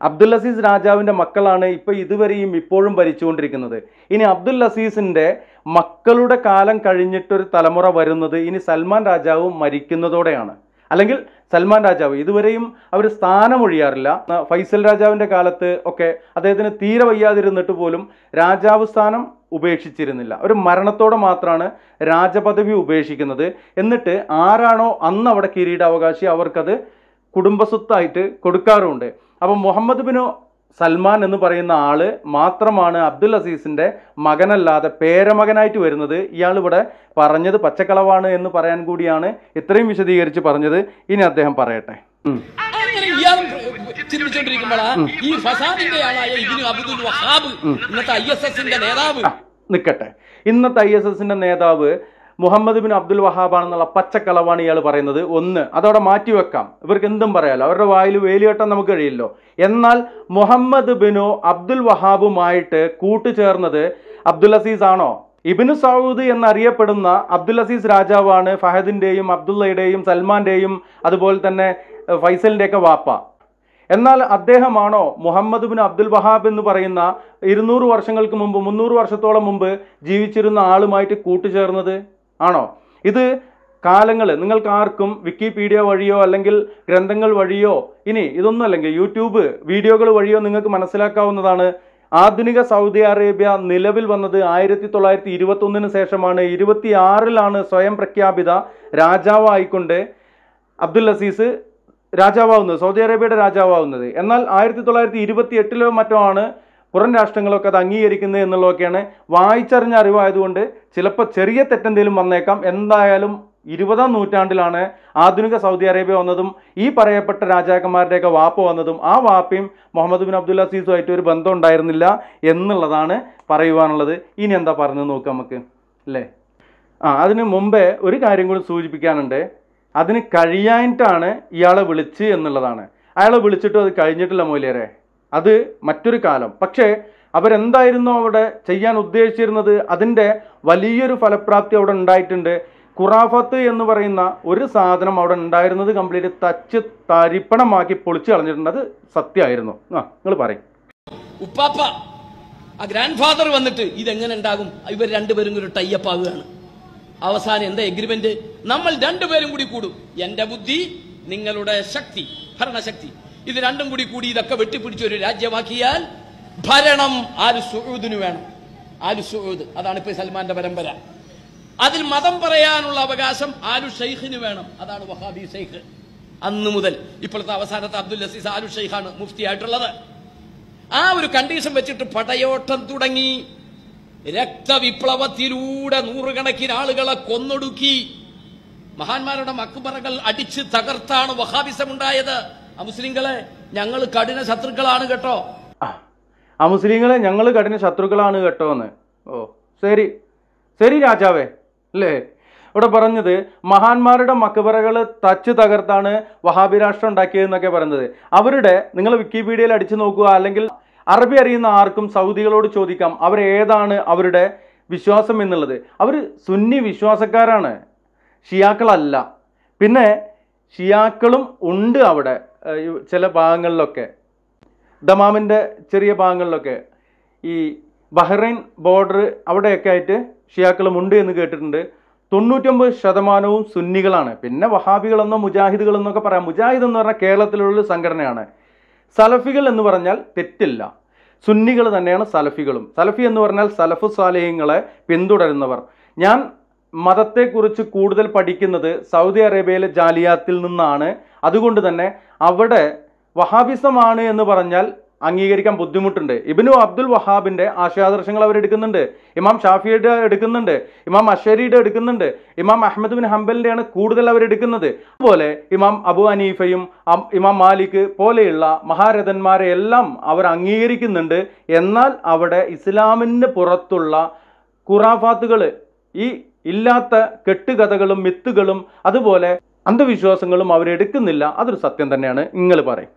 അബ്ദുൽ അസീസ് രാജാവിന്റെ മക്കളാണ് ഇപ്പോൾ ഇതുവരെയും ഇപ്പോഴും ഭരിച്ചുകൊണ്ടിരിക്കുന്നത്. ഇനി അബ്ദുൽ അസീസിന്റെ മക്കളുടെ കാലം കഴിഞ്ഞിട്ടൊരു തലമുറ വരുന്നത് ഇനി സൽമാൻ രാജാവ് മരിക്കുന്നതോടെയാണ്. അല്ലെങ്കിൽ സൽമാൻ രാജാവ് ഇതുവരെയും അവർ സ്ഥാനമൊഴിയാറില്ല. ഫൈസൽ രാജാവിന്റെ കാലത്ത് ഒക്കെ അദ്ദേഹത്തിന് തീരെ വയ്യാതിരുന്നിട്ട് പോലും രാജാവ് സ്ഥാനം ഉപേക്ഷിച്ചിരുന്നില്ല. ഒരു മരണത്തോടെ മാത്രമാണ് രാജപദവി ഉപേക്ഷിക്കുന്നത്. എന്നിട്ട് ആരാണോ അന്ന് അവിടെ കിരീടാവകാശി അവർക്കത് കുടുംബസ്വത്തായിട്ട് കൊടുക്കാറുമുണ്ട്. അപ്പം മുഹമ്മദ് ബിനു സൽമാൻ എന്ന് പറയുന്ന ആൾ മാത്രമാണ് അബ്ദുൽ അസീസിന്റെ മകനല്ലാതെ പേരമകനായിട്ട് വരുന്നത്. ഇയാൾ ഇവിടെ പറഞ്ഞത് പച്ചക്കളവാണ് എന്ന് പറയാൻ കൂടിയാണ് ഇത്രയും വിശദീകരിച്ച് പറഞ്ഞത്. ഇനി അദ്ദേഹം പറയട്ടെ. ഈ ഫസാദിന്റെ ആളായ ഇബിനു അബ്ദുൽ വഹാബ് ഇന്നത്തെ ഐ നേതാവ്. നിൽക്കട്ടെ ഇന്നത്തെ ഐ എസ് എസിന്റെ നേതാവ് മുഹമ്മദ് ബിൻ അബ്ദുൽ വഹാബാണെന്നുള്ള പച്ചക്കളവാണ് ഇയാൾ പറയുന്നത്. ഒന്ന് അതവിടെ മാറ്റിവെക്കാം ഇവർക്ക് എന്തും പറയാലോ. അവരുടെ വായിൽ വേലികെട്ടാൻ നമുക്ക് കഴിയില്ലോ എന്നാൽ മുഹമ്മദ് ബിനു അബ്ദുൽ വഹാബുമായിട്ട് കൂട്ടുചേർന്നത് അബ്ദുൽ അസീസ് ആണോ? ഇബിനു സൗദ് എന്നറിയപ്പെടുന്ന അബ്ദുൽ അസീസ് രാജാവാണ് ഫഹദിന്റെയും അബ്ദുള്ളയുടെയും സൽമാന്റെയും അതുപോലെ തന്നെ ഫൈസലിന്റെയൊക്കെ വാപ്പ. എന്നാൽ അദ്ദേഹമാണോ മുഹമ്മദ് ബിൻ അബ്ദുൽ വഹാബ് എന്ന് പറയുന്ന ഇരുന്നൂറ് വർഷങ്ങൾക്ക് മുമ്പ് മുന്നൂറ് വർഷത്തോളം മുമ്പ് ജീവിച്ചിരുന്ന ആളുമായിട്ട് കൂട്ടുചേർന്നത്? ആണോ? ഇത് കാലങ്ങൾ നിങ്ങൾക്ക് ആർക്കും വിക്കിപീഡിയ വഴിയോ അല്ലെങ്കിൽ ഗ്രന്ഥങ്ങൾ വഴിയോ ഇനി ഇതൊന്നും അല്ലെങ്കിൽ യൂട്യൂബ് വീഡിയോകൾ വഴിയോ നിങ്ങൾക്ക് മനസ്സിലാക്കാവുന്നതാണ്. ആധുനിക സൗദി അറേബ്യ നിലവിൽ വന്നത് ആയിരത്തി തൊള്ളായിരത്തി ഇരുപത്തി ഒന്നിന് ശേഷമാണ്. ഇരുപത്തി ആറിലാണ് സ്വയം പ്രഖ്യാപിത രാജാവായിക്കൊണ്ട് അബ്ദുൽ അസീസ് രാജാവാവുന്നത് സൗദി അറേബ്യയുടെ രാജാവാവുന്നത്. എന്നാൽ ആയിരത്തി തൊള്ളായിരത്തി ഇരുപത്തി എട്ടിലോ മറ്റോ ആണ് പുറം രാഷ്ട്രങ്ങളൊക്കെ അത് അംഗീകരിക്കുന്നത് എന്നുള്ളതൊക്കെയാണ് വായിച്ചറിഞ്ഞ അറിവായതുകൊണ്ട് ചിലപ്പോൾ ചെറിയ തെറ്റെന്തെങ്കിലും വന്നേക്കാം. എന്തായാലും ഇരുപതാം നൂറ്റാണ്ടിലാണ് ആധുനിക സൗദി അറേബ്യ വന്നതും ഈ പറയപ്പെട്ട രാജാക്കന്മാരുടെയൊക്കെ വാപ്പ് വന്നതും. ആ വാപ്പയും മുഹമ്മദ് ബിൻ അബ്ദുൽ അസീസുമായിട്ട് ഒരു ബന്ധം ഉണ്ടായിരുന്നില്ല എന്നുള്ളതാണ് പറയുവാനുള്ളത്. ഇനി എന്താ പറഞ്ഞു നോക്കാം നമുക്ക് അല്ലേ? ആ അതിന് മുമ്പേ ഒരു കാര്യം കൂടി സൂചിപ്പിക്കാനുണ്ട്. അതിന് കഴിയാനിട്ടാണ് ഇയാളെ വിളിച്ച് എന്നുള്ളതാണ്. അയാളെ വിളിച്ചിട്ടും അത് കഴിഞ്ഞിട്ടില്ല മൂല്യരെ അത് മറ്റൊരു കാലം. പക്ഷേ അവരെന്തായിരുന്നു അവിടെ ചെയ്യാൻ ഉദ്ദേശിച്ചിരുന്നത്? അതിന്റെ വലിയൊരു ഫലപ്രാപ്തി അവിടെ ഉണ്ടായിട്ടുണ്ട്. ഖുറാഫത്ത് എന്ന് പറയുന്ന ഒരു സാധനം അവിടെ ഉണ്ടായിരുന്നത് കംപ്ലീറ്റ് തച്ച് തരിപ്പണമാക്കി പൊളിച്ചു കളഞ്ഞിട്ടുണ്ട്. അത് സത്യമായിരുന്നു. ആ നിങ്ങൾ പറയും. ഉപ്പാപ്പ ആ ഗ്രാൻഡ് ഫാദർ വന്നിട്ട് ഇതെങ്ങനെ ഉണ്ടാകും? ഇവർ രണ്ടുപേരും ഒരു ടൈപ്പ് ആവുകയാണ്. അവസാനം എന്താ എഗ്രിമെന്റ് നമ്മൾ രണ്ടുപേരും കൂടി കൂടും. എന്റെ ബുദ്ധി നിങ്ങളുടെ ശക്തി ഭരണശക്തി. ഇത് രണ്ടും കൂടി കൂടി ഇതൊക്കെ വെട്ടിപ്പിടിച്ച് ഒരു രാജ്യമാക്കിയാൽ ഭരണം ആര് സുഹൂദിന് വേണം. ആലു സുഹൂദ് അതാണ് ഇപ്പൊ സൽമാന്റെ പരമ്പര. അതിൽ മതം പറയാനുള്ള അവകാശം ആലു ഷെയ്ഖിന് വേണം. അതാണ് വഹാബി ഷെയ്ഖ് അന്ന് മുതൽ. ഇപ്പോഴത്തെ അവസാനത്തെ അബ്ദുൽ അസീസ് ആലു ഷെയ്ഖാണ് മുഫ്തി ആയിട്ടുള്ളത് ആ ഒരു കണ്ടീഷൻ വെച്ചിട്ട് പടയോട്ടം തുടങ്ങി രക്തവിപ്ലവത്തിലൂടെ നൂറുകണക്കിന് ആളുകളെ കൊന്നൊടുക്കി. മഹാന്മാരുടെ മക്ബറകൾ അടിച്ച് തകർത്താണ് വഹാബിസം ഉണ്ടായത് ആ മുസ്ലിങ്ങളെ ഞങ്ങൾ കഠിന ശത്രുക്കളാണ് കേട്ടോ. ആ ആ മുസ്ലിങ്ങളെ ഞങ്ങൾ കഠിന ശത്രുക്കളാണ് കേട്ടോ എന്ന്. ഓ ശരി. ശരി രാജാവേ അല്ലേ? ഇവിടെ പറഞ്ഞത് മഹാന്മാരുടെ മക്കബറകൾ തച്ച് തകർത്താണ് വഹാബി രാഷ്ട്രം ഉണ്ടാക്കിയതെന്നൊക്കെ പറയുന്നത്. അവരുടെ നിങ്ങൾ വിക്കിപീഡിയയിൽ അടിച്ചു നോക്കുക അല്ലെങ്കിൽ അറബി അറിയുന്ന ആർക്കും സൗദികളോട് ചോദിക്കാം അവർ ഏതാണ് അവരുടെ വിശ്വാസം എന്നുള്ളത്. അവർ സുന്നി വിശ്വാസക്കാരാണ്. ഷിയാക്കളല്ല. പിന്നെ ഷിയാക്കളും ഉണ്ട് അവിടെ. ചില ഭാഗങ്ങളിലൊക്കെ ദമാമിന്റെ ചെറിയ ഭാഗങ്ങളിലൊക്കെ ഈ ബഹ്റൈൻ ബോർഡർ അവിടെയൊക്കെ ആയിട്ട് ഷിയാക്കളുമുണ്ട് എന്ന് കേട്ടിട്ടുണ്ട്. തൊണ്ണൂറ്റൊമ്പത് ശതമാനവും സുന്നികളാണ്. പിന്നെ വഹാബികളെന്നോ മുജാഹിദുകളെന്നൊക്കെ പറയാം. മുജാഹിദ് എന്ന് പറഞ്ഞാൽ കേരളത്തിലുള്ള സംഘടനയാണ്. സലഫികൾ എന്ന് പറഞ്ഞാൽ തെറ്റില്ല. സുന്നികൾ തന്നെയാണ് സലഫികളും. സലഫി എന്ന് പറഞ്ഞാൽ സലഫു സാലേഹ്യങ്ങളെ പിന്തുടരുന്നവർ. ഞാൻ മതത്തെക്കുറിച്ച് കൂടുതൽ പഠിക്കുന്നത് സൗദി അറേബ്യയിലെ ജാലിയാത്തിൽ നിന്നാണ്. അതുകൊണ്ട് തന്നെ അവിടെ വഹാബിസമാണ് എന്ന് പറഞ്ഞാൽ അംഗീകരിക്കാൻ ബുദ്ധിമുട്ടുണ്ട്. ഇബിനു അബ്ദുൽ വഹാബിന്റെ ആശയാദർശങ്ങൾ അവർ എടുക്കുന്നുണ്ട്. ഇമാം ഷാഫിയുടെ എടുക്കുന്നുണ്ട്. ഇമാം അഷരിയുടെ എടുക്കുന്നുണ്ട്. ഇമാം അഹമ്മദ് ബിൻ ഹംബലിന്റെയാണ് കൂടുതൽ അവർ എടുക്കുന്നത്. അതുപോലെ ഇമാം അബു അനീഫയും ഇമാം മാലിക് പോലെയുള്ള മഹാരഥന്മാരെ എല്ലാം അവർ അംഗീകരിക്കുന്നുണ്ട്. എന്നാൽ അവിടെ ഇസ്ലാമിന് പുറത്തുള്ള കുറാഫാത്തുകൾ ഈ ഇല്ലാത്ത കെട്ടുകഥകളും മിത്തുകളും അതുപോലെ അന്ധവിശ്വാസങ്ങളും അവരെടുക്കുന്നില്ല അതൊരു സത്യം തന്നെയാണ്. നിങ്ങൾ പറയും.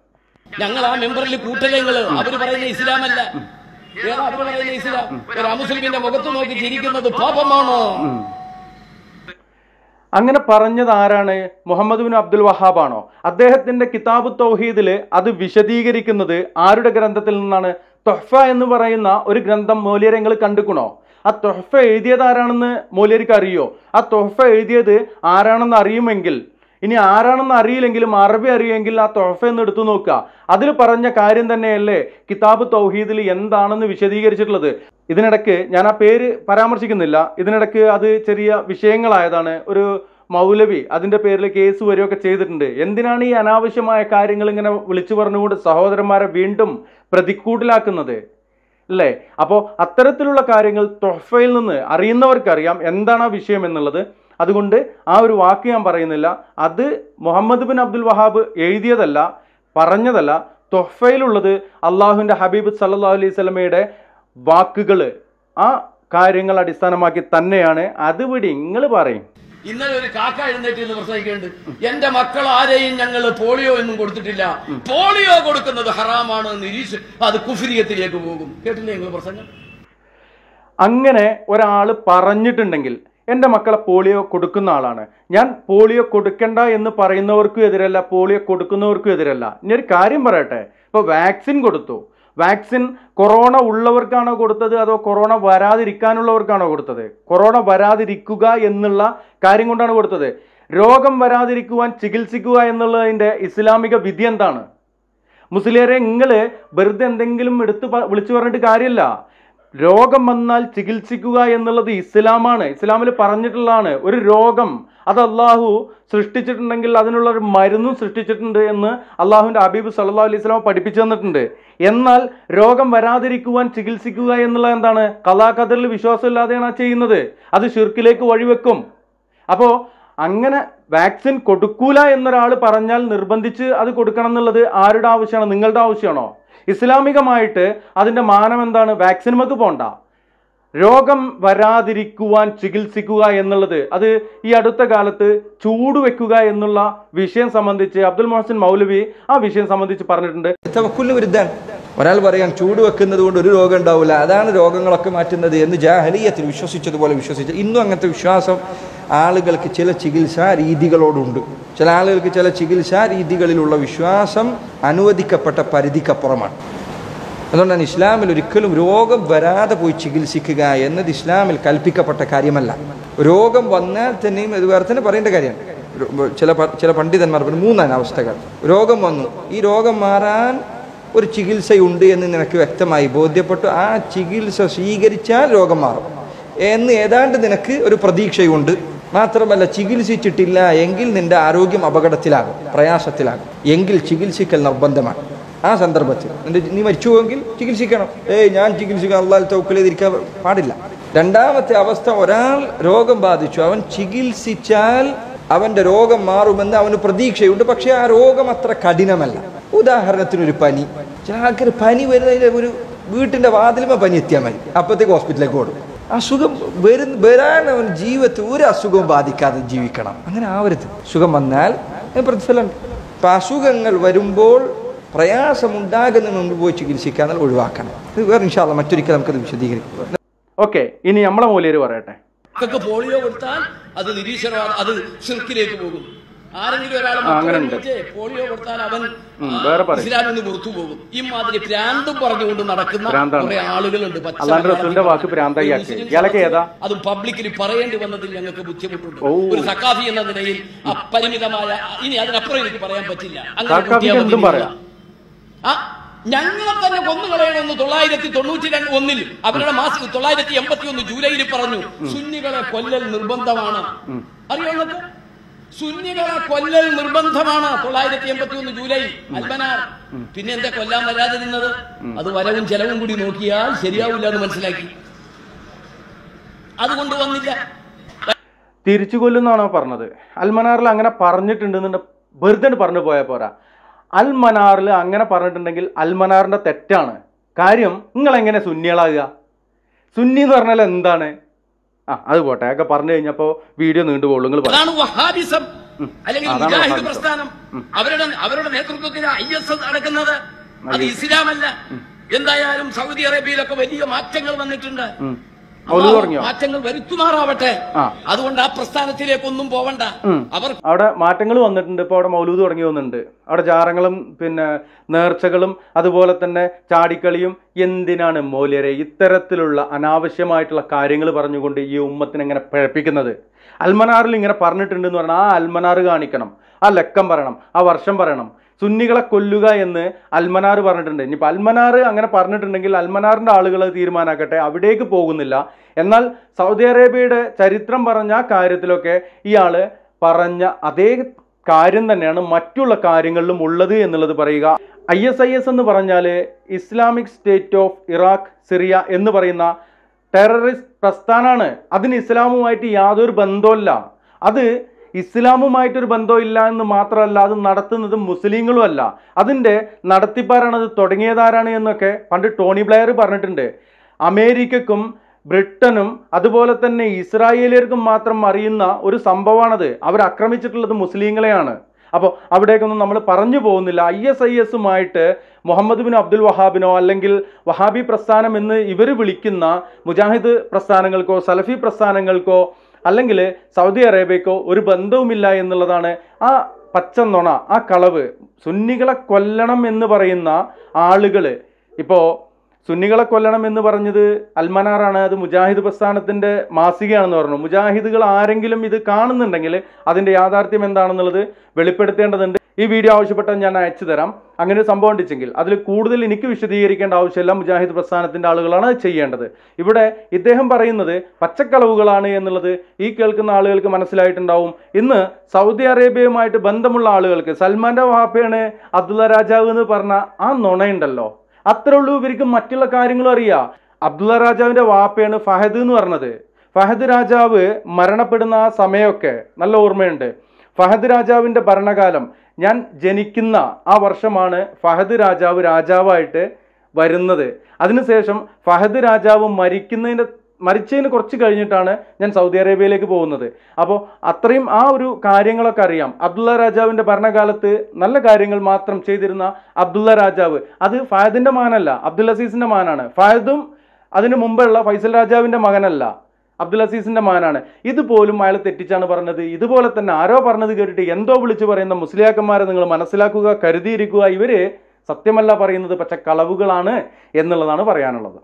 ഞങ്ങൾ ആ മെമ്പറിൽ കൂട്ടലങ്ങൾ അവർ പറയുന്ന ഇസ്ലാമല്ല. മുഖത്ത് നോക്കി ചിരിക്കുന്നത് പാപമാണോ. അങ്ങനെ പറഞ്ഞത് ആരാണ്? മുഹമ്മദ് ബിൻ അബ്ദുൽ വഹാബാണോ അദ്ദേഹത്തിന്റെ കിതാബ് തൗഹീദിൽ അത് വിശദീകരിക്കുന്നത് ആരുടെ ഗ്രന്ഥത്തിൽ നിന്നാണ്? തൊഹ്ഫ എന്ന് പറയുന്ന ഒരു ഗ്രന്ഥം മൂല്യരങ്ങൾ കണ്ടുക്കണോ? ആ തൊഹ്ഫ എഴുതിയത് ആരാണെന്ന് മൂല്യർക്ക് അറിയോ? ആ തൊഹ്ഫ എഴുതിയത് ആരാണെന്ന് അറിയുമെങ്കിൽ ഇനി ആരാണെന്ന് അറിയില്ലെങ്കിലും അറബി അറിയുമെങ്കിൽ ആ തൊഹഫ എന്ന് എടുത്തു നോക്കുക. അതിൽ പറഞ്ഞ കാര്യം തന്നെയല്ലേ? കിതാബ് തൗഹീദിൽ എന്താണെന്ന് വിശദീകരിച്ചിട്ടുള്ളത്. ഇതിനിടയ്ക്ക് ഞാൻ ആ പേര് പരാമർശിക്കുന്നില്ല. ഇതിനിടയ്ക്ക് അത് ചെറിയ വിഷയങ്ങളായതാണ്. ഒരു മൗലവി അതിന്റെ പേരിൽ കേസ് വരികയൊക്കെ ചെയ്തിട്ടുണ്ട്. എന്തിനാണ് ഈ അനാവശ്യമായ കാര്യങ്ങൾ ഇങ്ങനെ വിളിച്ചു പറഞ്ഞുകൊണ്ട് സഹോദരന്മാരെ വീണ്ടും പ്രതിക്കൂട്ടിലാക്കുന്നത്? അല്ലേ? അപ്പോൾ അത്തരത്തിലുള്ള കാര്യങ്ങൾ തൊഫയിൽ നിന്ന് അറിയുന്നവർക്കറിയാം. എന്താണ് ആ വിഷയം എന്നുള്ളത്? അതുകൊണ്ട് ആ ഒരു വാക്ക് ഞാൻ പറയുന്നില്ല. അത് മുഹമ്മദ് ബിൻ അബ്ദുൽ വഹാബ് എഴുതിയതല്ല പറഞ്ഞതല്ല. തൊഹയിലുള്ളത് അള്ളാഹുവിന്റെ ഹബീബ് സല്ലാ അലൈഹി സ്വലമയുടെ വാക്കുകൾ ആ കാര്യങ്ങൾ അടിസ്ഥാനമാക്കി തന്നെയാണ്. അത് വിടി നിങ്ങൾ പറയും. ഇന്നലെ ഒരു കാക്ക എഴുന്നേറ്റ് എന്ന് പ്രസംഗിക്കുന്നുണ്ട്. എന്റെ മക്കൾ ആരെയും ഞങ്ങൾ പോളിയോ എന്നും കൊടുത്തിട്ടില്ല. പോളിയോ കൊടുക്കുന്നത് ഹറാമാണ്. നിരീക്ഷ അത് കുഫിരിയത്തിലേക്ക് പോകും. കേട്ടില്ലേ നിങ്ങൾ പ്രസംഗം? അങ്ങനെ ഒരാൾ പറഞ്ഞിട്ടുണ്ടെങ്കിൽ എന്റെ മക്കളെ പോളിയോ കൊടുക്കുന്ന ആളാണ്. ഞാൻ പോളിയോ കൊടുക്കണ്ട എന്ന് പറയുന്നവർക്കും എതിരല്ല പോളിയോ കൊടുക്കുന്നവർക്കും എതിരല്ല. ഇനി ഒരു കാര്യം പറയട്ടെ. ഇപ്പോൾ വാക്സിൻ കൊടുത്തു. വാക്സിൻ കൊറോണ ഉള്ളവർക്കാണോ കൊടുത്തത്? അതോ കൊറോണ വരാതിരിക്കാനുള്ളവർക്കാണോ കൊടുത്തത്? കൊറോണ വരാതിരിക്കുക എന്നുള്ള കാര്യം കൊണ്ടാണ് കൊടുത്തത്. രോഗം വരാതിരിക്കുവാൻ ചികിത്സിക്കുക എന്നുള്ളതിന്റെ ഇസ്ലാമിക വിധി എന്താണ്? മുസ്ലിയരെ നിങ്ങൾ വെറുതെ എന്തെങ്കിലും എടുത്ത് വിളിച്ചു പറഞ്ഞിട്ട് കാര്യമില്ല രോഗം വന്നാൽ ചികിത്സിക്കുക എന്നുള്ളത് ഇസ്ലാമാണ്. ഇസ്ലാമിൽ പറഞ്ഞിട്ടുള്ളതാണ് ഒരു രോഗം അത് അള്ളാഹു സൃഷ്ടിച്ചിട്ടുണ്ടെങ്കിൽ അതിനുള്ള ഒരു മരുന്നും സൃഷ്ടിച്ചിട്ടുണ്ട് എന്ന് അള്ളാഹുവിന്റെ അബീബ് സല്ലാ അലൈഹി സ്വലാം പഠിപ്പിച്ചു തന്നിട്ടുണ്ട്. എന്നാൽ രോഗം വരാതിരിക്കുവാൻ ചികിത്സിക്കുക എന്നുള്ളത് എന്താണ്? കലാകഥറിൽ വിശ്വാസമില്ലാതെയാണ് ആ ചെയ്യുന്നത്. അത് ഷിർക്കിലേക്ക് വഴിവെക്കും. അപ്പോൾ അങ്ങനെ വാക്സിൻ കൊടുക്കൂല എന്നൊരാൾ പറഞ്ഞാൽ നിർബന്ധിച്ച് അത് കൊടുക്കണം എന്നുള്ളത് ആരുടെ ആവശ്യമാണ്? നിങ്ങളുടെ ആവശ്യമാണോ? ഇസ്ലാമികമായിട്ട് അതിന്റെ മാനം എന്താണ്? വാക്സിനുമൊക്കെ പോണ്ട. രോഗം വരാതിരിക്കുവാൻ ചികിത്സിക്കുക എന്നുള്ളത് അത് ഈ അടുത്ത കാലത്ത് ചൂട് വെക്കുക എന്നുള്ള വിഷയം സംബന്ധിച്ച് അബ്ദുൽ മൊഹസിൻ മൗലവി ആ വിഷയം സംബന്ധിച്ച് പറഞ്ഞിട്ടുണ്ട്. വിരുദ്ധാണ് ഒരാൾ പറയാൻ ചൂട് വെക്കുന്നത് കൊണ്ട് ഒരു രോഗം ഉണ്ടാവില്ല. അതാണ് രോഗങ്ങളൊക്കെ മാറ്റുന്നത് എന്ന് ജാഹലീയത്തിൽ വിശ്വസിച്ചതുപോലെ വിശ്വസിച്ചു ഇന്നും അങ്ങനത്തെ വിശ്വാസം ആളുകൾക്ക് ചില ചികിത്സാ രീതികളോടുണ്ട്. ചില ആളുകൾക്ക് ചില ചികിത്സാ രീതികളിലുള്ള വിശ്വാസം അനുവദിക്കപ്പെട്ട പരിധിക്കപ്പുറമാണ്. അതുകൊണ്ടാണ് ഇസ്ലാമിൽ ഒരിക്കലും രോഗം വരാതെ പോയി ചികിത്സിക്കുക എന്നത് ഇസ്ലാമിൽ കൽപ്പിക്കപ്പെട്ട കാര്യമല്ല. രോഗം വന്നാൽ തന്നെയും ഇത് വേറെ തന്നെ പറയേണ്ട കാര്യമാണ് ചില ചില പണ്ഡിതന്മാർ പറഞ്ഞു മൂന്നാണ് അവസ്ഥകൾ. രോഗം വന്നു. ഈ രോഗം മാറാൻ ഒരു ചികിത്സയുണ്ട് എന്ന് നിനക്ക് വ്യക്തമായി ബോധ്യപ്പെട്ടു. ആ ചികിത്സ സ്വീകരിച്ചാൽ രോഗം മാറും. എന്ന് ഏതാണ്ട് നിനക്ക് ഒരു പ്രതീക്ഷയുണ്ട്. മാത്രമല്ല ചികിത്സിച്ചിട്ടില്ല എങ്കിൽ നിന്റെ ആരോഗ്യം അപകടത്തിലാകും പ്രയാസത്തിലാകും. എങ്കിൽ ചികിത്സിക്കൽ നിർബന്ധമാണ്. ആ സന്ദർഭത്തിൽ നിന്റെ നീ മരിച്ചുവെങ്കിൽ ചികിത്സിക്കണം. ഏയ് ഞാൻ ചികിത്സിക്കാൻ അള്ളാൽ തൗക്കലേതിരിക്കാൻ പാടില്ല. രണ്ടാമത്തെ അവസ്ഥ ഒരാൾ രോഗം ബാധിച്ചു. അവൻ ചികിത്സിച്ചാൽ അവന്റെ രോഗം മാറുമെന്ന് അവന് പ്രതീക്ഷയുണ്ട്. പക്ഷേ ആ രോഗം അത്ര കഠിനമല്ല. ഉദാഹരണത്തിന് ഒരു പനി. ചില ആൾക്കാർ പനി വരുന്നതിന്റെ ഒരു വീട്ടിന്റെ വാതിലുമ പനി എത്തിയാൽ മതി. അപ്പോഴത്തേക്ക് ഹോസ്പിറ്റലിലേക്ക് ഓടും. അസുഖം വരു വരാൻ അവൻ ജീവിതത്തിൽ ഒരു അസുഖവും ബാധിക്കാതെ ജീവിക്കണം. അങ്ങനെ ആവരുത്. സുഖം വന്നാൽ പ്രതിഫലം. പ്രതിഫലമുണ്ട് അപ്പൊ അസുഖങ്ങൾ വരുമ്പോൾ പ്രയാസമുണ്ടാകുന്നതിന് മുമ്പ് പോയി ചികിത്സിക്കാൻ ഒഴിവാക്കണം. ഇത് വേറെ ഇൻഷാല്ല മറ്റൊരിക്കൽ നമുക്കത് വിശദീകരിക്കാം. ഓക്കെ ഇനി നമ്മളെ മൂല്യര് പറയട്ടെ. പോളിയോ കൊടുത്താൽ അത് നിരീശ്വരവാദം അത് സിൽക്കിലേക്ക് പോകും. ആരെങ്കിലും ഒരാൾ പോളിയോ കൊടുത്താൽ അവൻ പുറത്തു പോകും ഇമാതിരി ഭ്രാന്തും പറഞ്ഞുകൊണ്ട് നടക്കുന്ന. കുറെ ആളുകളുണ്ട്? അതും പബ്ലിക്കിൽ പറയേണ്ടി വന്നതിൽ ഞങ്ങൾക്ക് ബുദ്ധിമുട്ടുണ്ട്. ഒരു സക്കാഫി എന്ന നിലയിൽ അപരിമിതമായ ഇനി അതിനപ്പുറം എനിക്ക് പറയാൻ പറ്റില്ല. അങ്ങനെ ആ ഞങ്ങളെ തന്നെ കൊന്നു കളയണമെന്ന് തൊള്ളായിരത്തി തൊണ്ണൂറ്റി രണ്ട് ഒന്നിൽ അവരുടെ മാസം തൊള്ളായിരത്തി എൺപത്തി ഒന്ന് ജൂലൈയിൽ പറഞ്ഞു സുന്നികളെ കൊല്ലൽ നിർബന്ധമാണ്. അറിയാവുന്നത്? സുന്നികളെ കൊല്ലൽ നിർബന്ധമാണ് തൊള്ളായിരത്തി എൺപത്തി ഒന്ന് ജൂലൈ അൽബനാർ. പിന്നെ എന്താ കൊല്ലാൻ വരാതിരുന്നത് അത് വരവും ചെലവും കൂടി നോക്കിയാൽ ശരിയാവില്ല എന്ന് മനസ്സിലാക്കി. അതുകൊണ്ട് വന്നില്ല തിരിച്ചു കൊല്ലുന്നാണോ പറഞ്ഞത്? അൽമനാറിൽ അങ്ങനെ പറഞ്ഞിട്ടുണ്ടെന്നുണ്ട് വെറുതെ പറഞ്ഞു പോയാൽ പോരാ. അൽമനാറിൽ അങ്ങനെ പറഞ്ഞിട്ടുണ്ടെങ്കിൽ അൽമനാറിന്റെ തെറ്റാണ്. കാര്യം നിങ്ങൾ എങ്ങനെ സുന്നികളാകുക? സുന്നി എന്ന് പറഞ്ഞാൽ എന്താണ്? ആ അത് പോട്ടെ. ഒക്കെ പറഞ്ഞു കഴിഞ്ഞപ്പോ വീഡിയോ നീണ്ടുപോകുള്ളൂ നിങ്ങൾ അതാണ് വഹാബിസം. അല്ലെങ്കിൽ മുജാഹിദ് പ്രസ്ഥാനം. അവരുടെ അവരുടെ നേതൃത്വത്തിൽ ഐ എസ് നടക്കുന്നത്. അത് ഇസ്ലാമല്ല. എന്തായാലും സൗദി അറേബ്യയിലൊക്കെ വലിയ മാറ്റങ്ങൾ വന്നിട്ടുണ്ട്. മാറ്റങ്ങൾ വരുത്തുമാറാവട്ടെ. അതുകൊണ്ട് ആ പ്രസ്ഥാനത്തിലേക്കൊന്നും പോവണ്ട. അവർ അവിടെ മാറ്റങ്ങൾ വന്നിട്ടുണ്ട്. ഇപ്പോൾ അവിടെ മൗലൂദ് തുടങ്ങി വന്നിട്ടുണ്ട് അവിടെ ജാറങ്ങളും പിന്നെ നേർച്ചകളും അതുപോലെ തന്നെ ചാടിക്കളിയും എന്തിനാണ് മൂല്യരെ ഇത്തരത്തിലുള്ള അനാവശ്യമായിട്ടുള്ള കാര്യങ്ങൾ പറഞ്ഞുകൊണ്ട് ഈ ഉമ്മത്തിനെ ഇങ്ങനെ പിഴപ്പിക്കുന്നത്? അൽമനാറിൽ ഇങ്ങനെ പറഞ്ഞിട്ടുണ്ട് എന്ന് പറഞ്ഞാൽ ആ അൽമനാർ കാണിക്കണം. ആ ലക്കം പറയണം. ആ വർഷം പറയണം. സുന്നികളെ കൊല്ലുക എന്ന് അൽമനാർ പറഞ്ഞിട്ടുണ്ട്. ഇനിയിപ്പോൾ അൽമനാർ അങ്ങനെ പറഞ്ഞിട്ടുണ്ടെങ്കിൽ അൽമനാറിന്റെ ആളുകൾ തീരുമാനാക്കട്ടെ. അവിടേക്ക് പോകുന്നില്ല. എന്നാൽ സൗദി അറേബ്യയുടെ ചരിത്രം പറഞ്ഞ കാര്യത്തിലൊക്കെ ഇയാൾ പറഞ്ഞ അതേ കാര്യം തന്നെയാണ് മറ്റുള്ള കാര്യങ്ങളിലും ഉള്ളത് എന്നുള്ളത് പറയുക. ഐ എസ് ഐ എസ് എന്ന് പറഞ്ഞാൽ Islamic State of Iraq Syria എന്ന് പറയുന്ന ടെററിസ്റ്റ് പ്രസ്ഥാനമാണ് അതിന് ഇസ്ലാമുമായിട്ട് യാതൊരു ബന്ധമില്ല അത് ഇസ്ലാമുമായിട്ടൊരു ഇല്ല എന്ന് മാത്രമല്ല അത് നടത്തുന്നത് മുസ്ലിങ്ങളും അല്ല അതിന്റെ നടത്തിപ്പാരാണ് അത് തുടങ്ങിയതാരാണ് എന്നൊക്കെ പണ്ട് ടോണി ബ്ലെയർ പറഞ്ഞിട്ടുണ്ട്. അമേരിക്കക്കും ബ്രിട്ടനും അതുപോലെ തന്നെ ഇസ്രായേലിയർക്കും മാത്രം അറിയുന്ന ഒരു സംഭവമാണത്. അവർ ആക്രമിച്ചിട്ടുള്ളത് മുസ്ലിങ്ങളെയാണ്. അപ്പോൾ അവിടേക്കൊന്നും നമ്മൾ പറഞ്ഞു പോകുന്നില്ല. ഐ എസ് ഐ എസുമായിട്ട് മുഹമ്മദ് ബിൻ അബ്ദുൽ വഹാബിനോ അല്ലെങ്കിൽ വഹാബി പ്രസ്ഥാനം എന്ന് ഇവർ വിളിക്കുന്ന മുജാഹിദ് പ്രസ്ഥാനങ്ങൾക്കോ സലഫി പ്രസ്ഥാനങ്ങൾക്കോ അല്ലെങ്കിൽ സൗദി അറേബ്യക്കോ ഒരു ബന്ധവുമില്ല എന്നുള്ളതാണ് ആ പച്ച നുണ ആ കളവ്. സുന്നികളെ കൊല്ലണം എന്ന് പറയുന്ന ആളുകൾ. ഇപ്പോൾ സുന്നികളെ കൊല്ലണം എന്ന് പറഞ്ഞത് അൽമനാറാണ് അത് മുജാഹിദ് പ്രസ്ഥാനത്തിന്റെ മാസികയാണെന്ന് പറഞ്ഞു. മുജാഹിദുകൾ ആരെങ്കിലും ഇത് കാണുന്നുണ്ടെങ്കിൽ അതിന്റെ യാഥാർത്ഥ്യം എന്താണെന്നുള്ളത് വെളിപ്പെടുത്തേണ്ടതുണ്ട്. ഈ വീഡിയോ ആവശ്യപ്പെട്ടാൽ ഞാൻ അയച്ചു തരാം. അങ്ങനെ ഒരു സംഭവം ഉണ്ടെങ്കിൽ അതിൽ കൂടുതൽ എനിക്ക് വിശദീകരിക്കേണ്ട ആവശ്യമില്ല. മുജാഹിദ് പ്രസ്ഥാനത്തിന്റെ ആളുകളാണ് ചെയ്യേണ്ടത്. ഇവിടെ ഇദ്ദേഹം പറയുന്നത് പച്ചക്കളവുകളാണ് എന്നുള്ളത് ഈ കേൾക്കുന്ന ആളുകൾക്ക് മനസ്സിലായിട്ടുണ്ടാവും. ഇന്ന് സൗദി അറേബ്യയുമായിട്ട് ബന്ധമുള്ള ആളുകൾക്ക് സൽമാന്റെ വാപ്പയാണ് അബ്ദുള്ള രാജാവ് എന്ന് പറഞ്ഞ ആ നുണയുണ്ടല്ലോ. അത്രേ ഉള്ളൂ ഇവർക്ക് മറ്റുള്ള കാര്യങ്ങളും അറിയാം. അബ്ദുള്ള രാജാവിന്റെ വാപ്പയാണ് ഫഹദ് എന്ന് പറഞ്ഞത്. ഫഹദ് രാജാവ് മരണപ്പെടുന്ന ആ സമയമൊക്കെ നല്ല ഓർമ്മയുണ്ട്. ഫഹദ് രാജാവിന്റെ ഭരണകാലം ഞാൻ ജനിക്കുന്ന ആ വർഷമാണ് ഫഹദ് രാജാവ് രാജാവായിട്ട് വരുന്നത്. അതിനുശേഷം ഫഹദ് രാജാവ് മരിക്കുന്നതിന്റെ മരിച്ചതിന് കുറച്ച് കഴിഞ്ഞിട്ടാണ് ഞാൻ സൗദി അറേബ്യയിലേക്ക് പോകുന്നത്. അപ്പോൾ അത്രയും ആ ഒരു കാര്യങ്ങളൊക്കെ അറിയാം. അബ്ദുള്ള രാജാവിന്റെ ഭരണകാലത്ത് നല്ല കാര്യങ്ങൾ മാത്രം ചെയ്തിരുന്ന അബ്ദുള്ള രാജാവ് അത് ഫഹദിന്റെ മകനല്ല അബ്ദുൽ അസീസിന്റെ മകനാണ്. ഫഹദും അതിനു മുമ്പുള്ള ഫൈസൽ രാജാവിന്റെ മകനല്ല. അബ്ദുൽ അസീസിന്റെ മകനാണ്. ഇതുപോലും അയാൾ തെറ്റിച്ചാണ് പറഞ്ഞത്. ഇതുപോലെ തന്നെ ആരോ പറഞ്ഞത് കേട്ടിട്ട് എന്തോ വിളിച്ചു പറയുന്ന മുസ്ലിയാക്കന്മാരെ നിങ്ങൾ മനസ്സിലാക്കുക കരുതിയിരിക്കുക. ഇവർ സത്യമല്ല പറയുന്നത് പക്ഷെ കളവുകളാണ് എന്നുള്ളതാണ് പറയാനുള്ളത്.